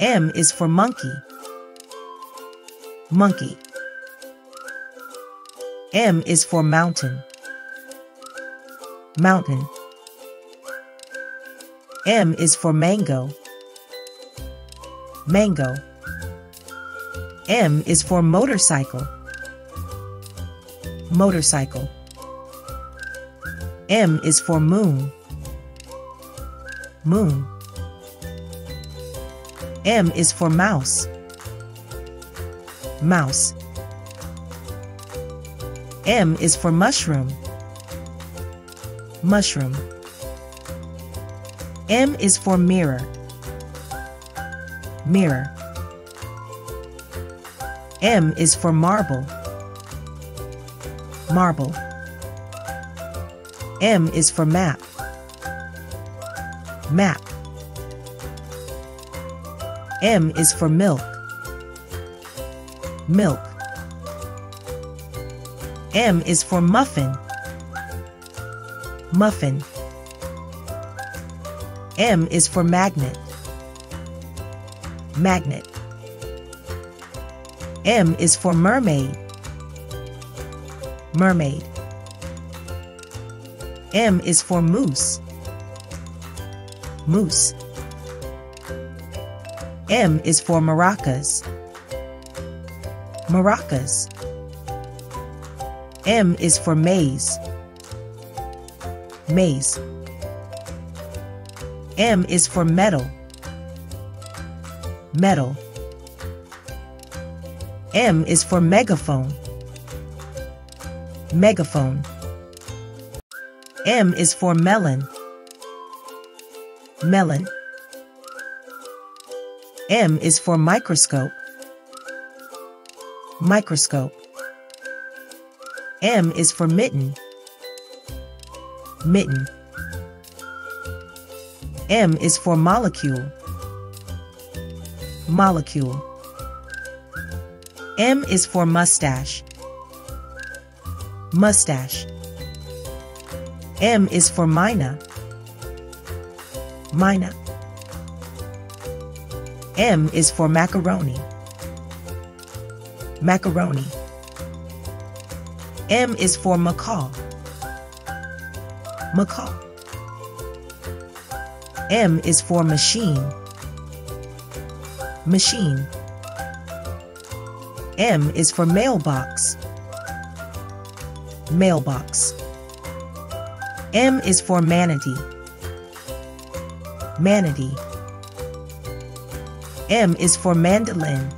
M is for monkey. Monkey. M is for mountain. Mountain. M is for mango. Mango. M is for motorcycle. Motorcycle. M is for moon. Moon. M is for mouse. Mouse. M is for mushroom. Mushroom. M is for mirror. Mirror. M is for marble. Marble. M is for map. Map. M is for milk. Milk. M is for muffin. Muffin. M is for magnet. Magnet. M is for mermaid. Mermaid. M is for moose. Moose. M is for maracas. Maracas. M is for maize. Maize. M is for metal. Metal. M is for megaphone. Megaphone. M is for melon. Melon. M is for microscope. Microscope. M is for mitten. Mitten. M is for molecule. Molecule. M is for mustache. Mustache. M is for mina. Mina. M is for macaroni. Macaroni. M is for macaw. Macaw. M is for machine. Machine. M is for mailbox. Mailbox. M is for manatee. Manatee. M is for mandolin.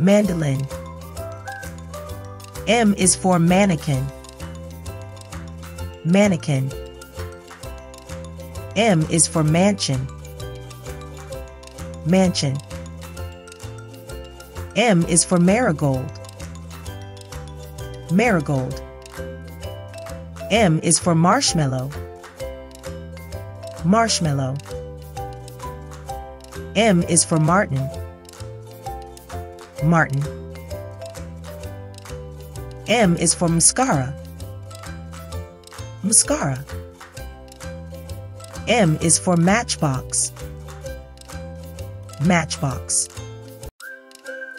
Mandolin. M is for mannequin. Mannequin. M is for mansion. Mansion. M is for marigold. Marigold. M is for marshmallow. Marshmallow. M is for Martin. Martin. M is for mascara. Mascara. M is for matchbox. Matchbox.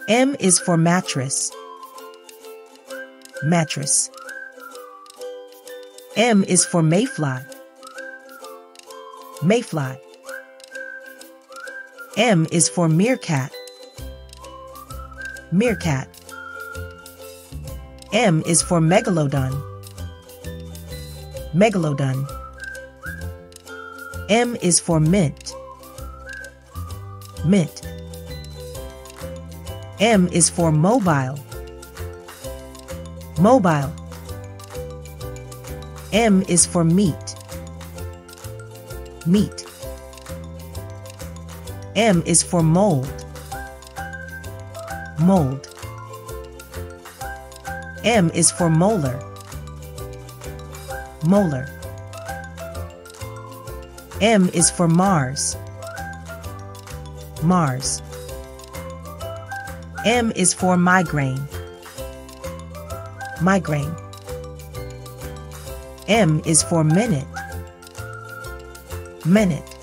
M is for mattress. Mattress. M is for mayfly. Mayfly. M is for meerkat. Meerkat. M is for megalodon. Megalodon. M is for mint. Mint. M is for mobile. Mobile. M is for meat. Meat. M is for mold. Mold. M is for molar. Molar. M is for Mars. Mars. M is for migraine. Migraine. M is for minute. Minute.